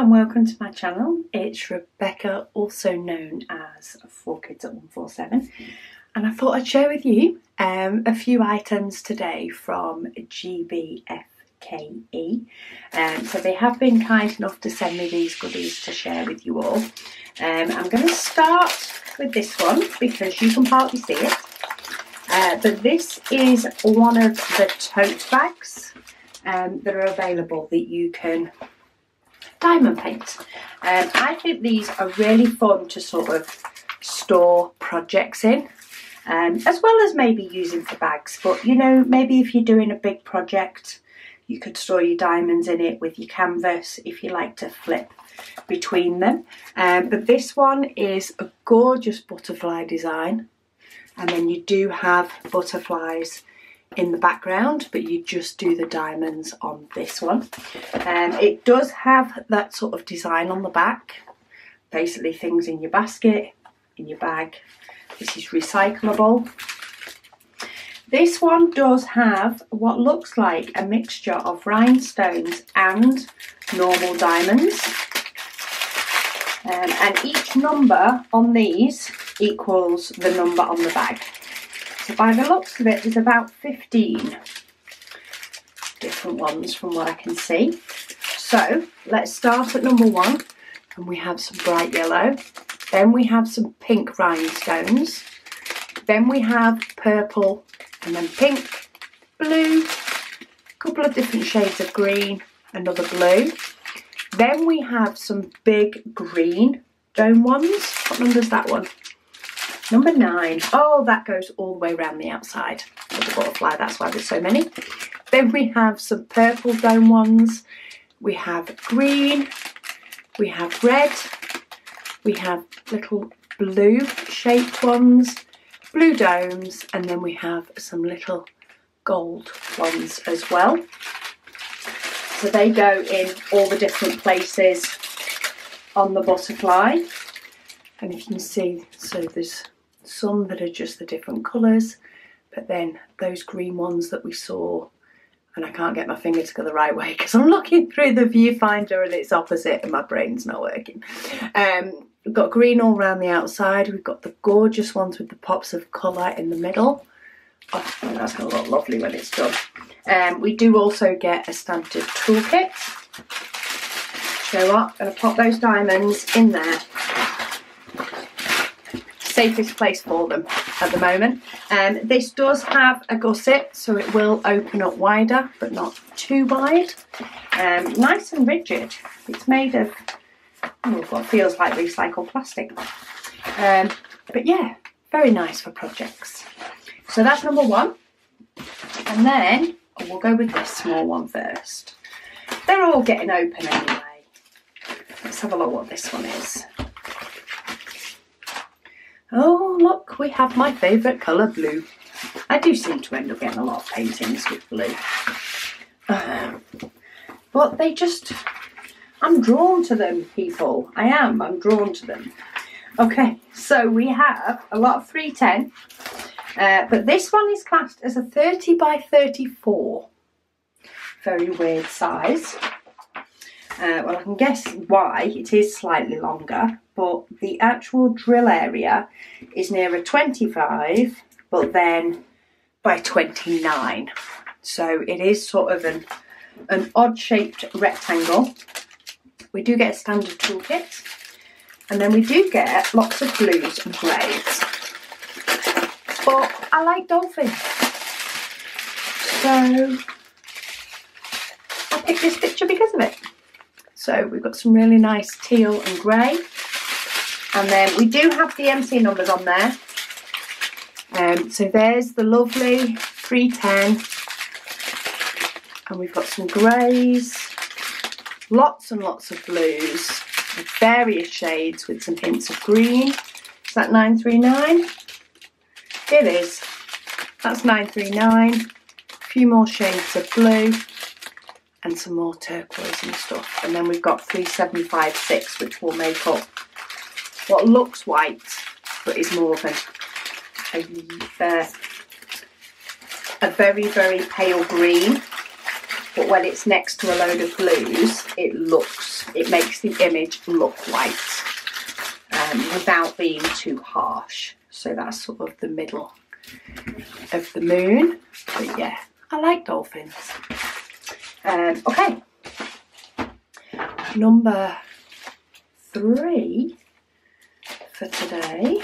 and welcome to my channel. It's Rebecca, also known as 4Kids at 147 and I thought I'd share with you um, a few items today from GBFKE. Um, so they have been kind enough to send me these goodies to share with you all. Um, I'm going to start with this one because you can partly see it. Uh, but this is one of the tote bags um, that are available that you can diamond paints. Um, I think these are really fun to sort of store projects in. Um, as well as maybe using for bags but you know maybe if you're doing a big project you could store your diamonds in it with your canvas if you like to flip between them um, but this one is a gorgeous butterfly design and then you do have butterflies in the background but you just do the diamonds on this one. Um, it does have that sort of design on the back. Basically things in your basket in your bag. This is recyclable. This one does have what looks like a mixture of rhinestones and normal diamonds. Um, and each number on these equals the number on the bag by the looks of it, there's about 15 different ones from what I can see. So let's start at number one and we have some bright yellow. Then we have some pink rhinestones. Then we have purple and then pink, blue, a couple of different shades of green, another blue. Then we have some big green dome ones. What number is that one? Number nine. Oh, that goes all the way around the outside of the butterfly. That's why there's so many. Then we have some purple dome ones. We have green. We have red. We have little blue shaped ones, blue domes, and then we have some little gold ones as well. So they go in all the different places on the butterfly. And if you can see, so there's some that are just the different colours, but then those green ones that we saw, and I can't get my finger to go the right way because I'm looking through the viewfinder and it's opposite and my brain's not working. Um, we've got green all around the outside, we've got the gorgeous ones with the pops of colour in the middle. Oh, that's going to look lovely when it's done. Um, we do also get a standard toolkit. So I'm going to pop those diamonds in there safest place for them at the moment. Um, this does have a gusset, so it will open up wider, but not too wide. Um, nice and rigid. It's made of oh, what feels like recycled plastic. Um, but yeah, very nice for projects. So that's number one. And then oh, we'll go with this small one first. They're all getting open anyway. Let's have a look what this one is. Oh, look, we have my favourite colour blue. I do seem to end up getting a lot of paintings with blue. Uh, but they just, I'm drawn to them, people. I am, I'm drawn to them. Okay, so we have a lot of 310, uh, but this one is classed as a 30 by 34. Very weird size. Uh, well, I can guess why. It is slightly longer, but the actual drill area is nearer 25, but then by 29. So it is sort of an, an odd shaped rectangle. We do get a standard toolkit, and then we do get lots of blues and greys. But I like dolphins. So I picked this picture because of it. So we've got some really nice teal and grey. And then we do have the DMC numbers on there. Um, so there's the lovely 310. And we've got some greys, lots and lots of blues, various shades with some hints of green. Is that 939? It is. That's 939. A few more shades of blue and some more turquoise and stuff. And then we've got 3756, which will make up what looks white, but is more of a, a, a very, very pale green. But when it's next to a load of blues, it looks it makes the image look white um, without being too harsh. So that's sort of the middle of the moon. But yeah, I like dolphins. Um, okay, number three for today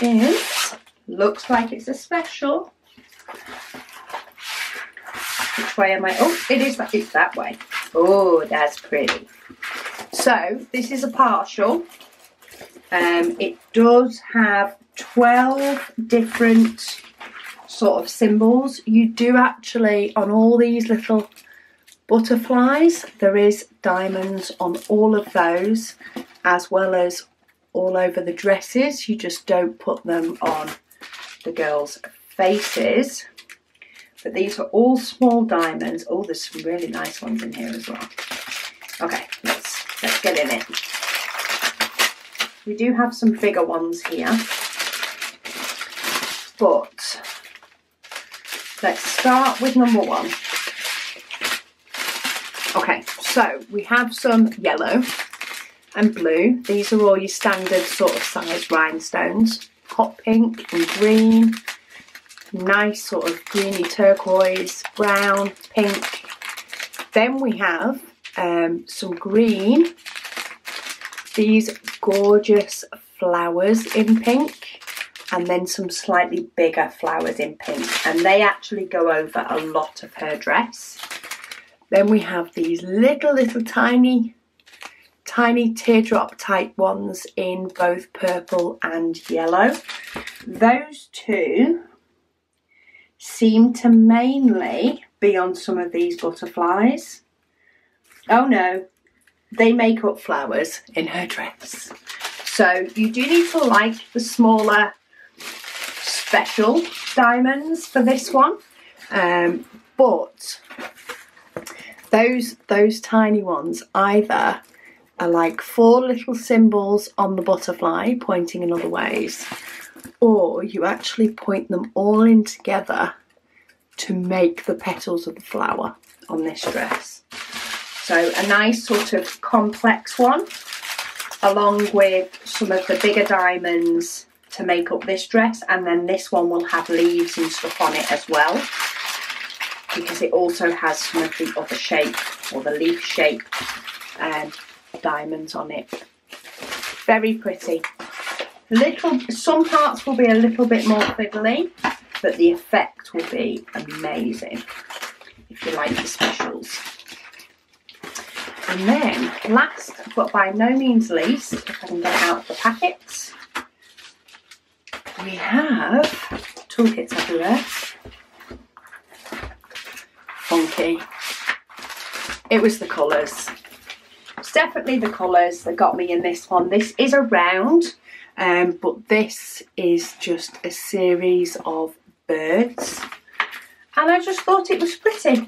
is looks like it's a special. Which way am I? Oh, it is that. It's that way. Oh, that's pretty. So this is a partial. Um, it does have 12 different sort of symbols. You do actually, on all these little butterflies, there is diamonds on all of those, as well as all over the dresses. You just don't put them on the girls' faces. But these are all small diamonds. Oh, there's some really nice ones in here as well. Okay, let's let's get in it. We do have some bigger ones here. But let's start with number one. Okay, so we have some yellow and blue. These are all your standard sort of size rhinestones. Hot pink and green. Nice sort of greeny turquoise, brown, pink. Then we have um, some green. These gorgeous flowers in pink and then some slightly bigger flowers in pink and they actually go over a lot of her dress. Then we have these little little tiny tiny teardrop type ones in both purple and yellow. Those two seem to mainly be on some of these butterflies. Oh no, they make up flowers in her dress. So you do need to like the smaller special diamonds for this one. Um, but those those tiny ones either are like four little symbols on the butterfly pointing in other ways or you actually point them all in together to make the petals of the flower on this dress. So a nice sort of complex one along with some of the bigger diamonds to make up this dress and then this one will have leaves and stuff on it as well because it also has some of the other shape or the leaf shape um, diamonds on it. Very pretty. Little, some parts will be a little bit more fiddly, but the effect will be amazing if you like the specials. And then, last but by no means least, if I can get out the packets, we have toolkits everywhere. Funky. It was the colours. Definitely the colours that got me in this one. This is a round, um, but this is just a series of birds. And I just thought it was pretty.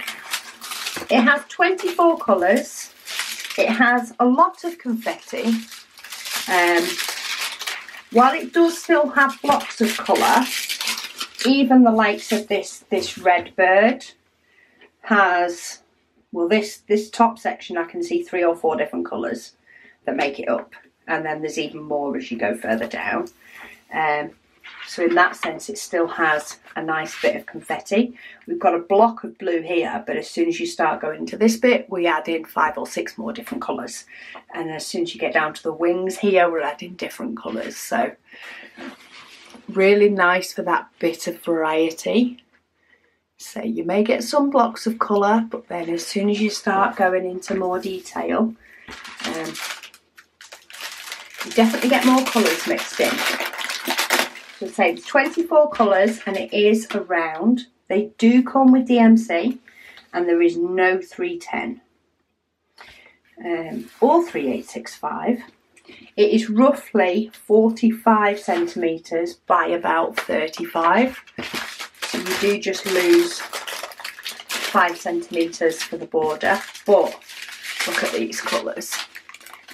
It has 24 colours. It has a lot of confetti. Um, while it does still have blocks of colour, even the likes of this, this red bird has, well this, this top section I can see three or four different colours that make it up. And then there's even more as you go further down. Um, so in that sense, it still has a nice bit of confetti. We've got a block of blue here, but as soon as you start going to this bit, we add in five or six more different colours. And as soon as you get down to the wings here, we're adding different colours. So really nice for that bit of variety. So you may get some blocks of colour, but then as soon as you start going into more detail, um, you definitely get more colours mixed in. So say it's 24 colours and it is a round. They do come with DMC and there is no 310 um, or 3865. It is roughly 45 centimetres by about 35. You do just lose 5 centimetres for the border. But look at these colours.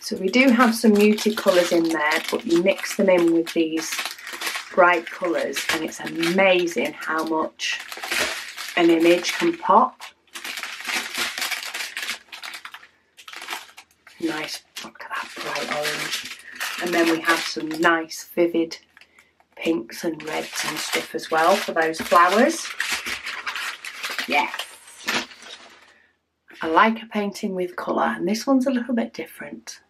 So we do have some muted colours in there, but you mix them in with these bright colours and it's amazing how much an image can pop. Nice, look at that bright orange. And then we have some nice vivid pinks and reds and stuff as well for those flowers. Yes. I like a painting with colour and this one's a little bit different.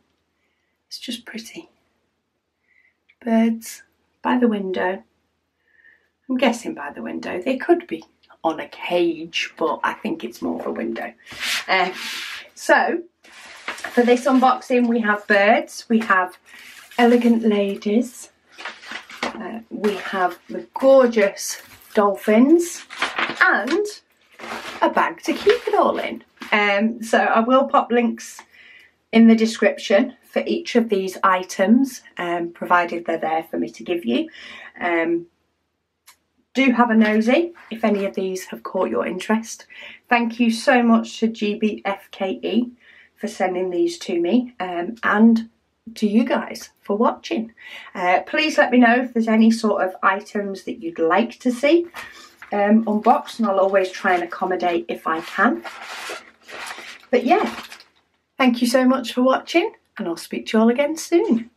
It's just pretty. Birds by the window. I'm guessing by the window. They could be on a cage, but I think it's more of a window. Uh, so, for this unboxing, we have birds, we have elegant ladies, uh, we have the gorgeous dolphins, and a bag to keep it all in. Um, so I will pop links in the description for each of these items, um, provided they're there for me to give you. Um, do have a nosy if any of these have caught your interest. Thank you so much to GBFKE for sending these to me um, and to you guys for watching. Uh, please let me know if there's any sort of items that you'd like to see um, unboxed and I'll always try and accommodate if I can. But yeah, thank you so much for watching and I'll speak to you all again soon.